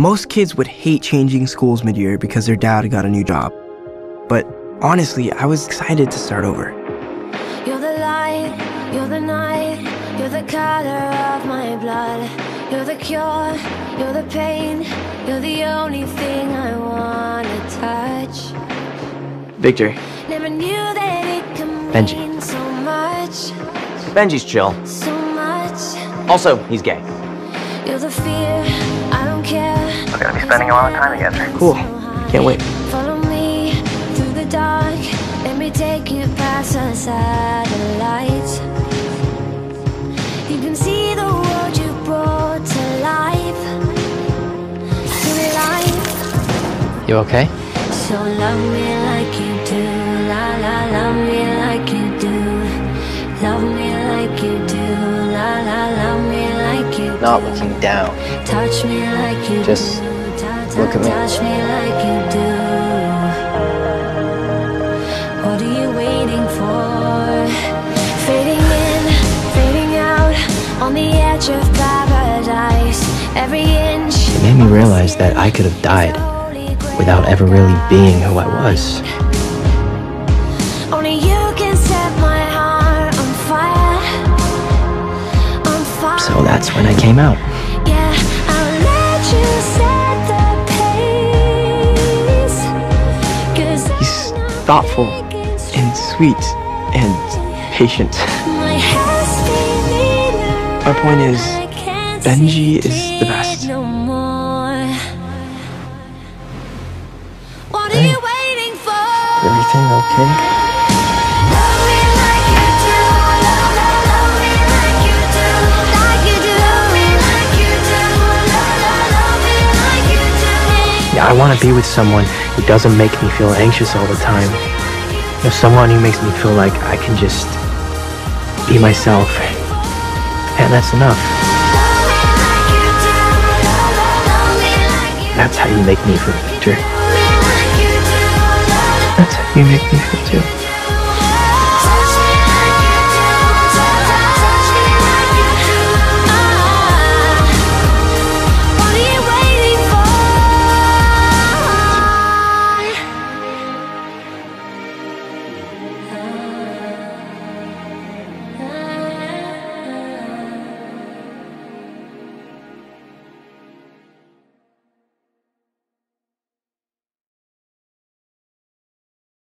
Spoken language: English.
Most kids would hate changing schools mid-year because their dad got a new job. But honestly, I was excited to start over. You're the light, you're the night, you're the color of my blood. You're the cure, you're the pain, you're the only thing I wanna touch. Victor, Never knew that it could Benji. mean so much, Benji's chill. so much. Also, he's gay. You're the fear, I don't care. We're gonna be spending a lot of time together. Cool. Can't wait. Follow me through the dark. Let me take you past the satellites. You can see the world you brought to life. To life. You okay? So love me like you do. La la, love me like you do. Love me like you do. La la, love me like you do. Not looking down. Touch me like you Just do. Ta- look at me. Touch me like you do. What are you waiting for? Fading in, fading out, on the edge of paradise. Every inch. It made me realize that I could have died without ever really being who I was. Only you can set my heart on fire. On fire. So that's when I came out. Thoughtful and sweet and patient. my Our point is, Benji is the best. no more. What are Hey. you mm. waiting for? Everything okay? I want to be with someone who doesn't make me feel anxious all the time. Know, someone who makes me feel like I can just be myself. And that's enough. That's how you make me feel, Victor. That's how you make me feel too.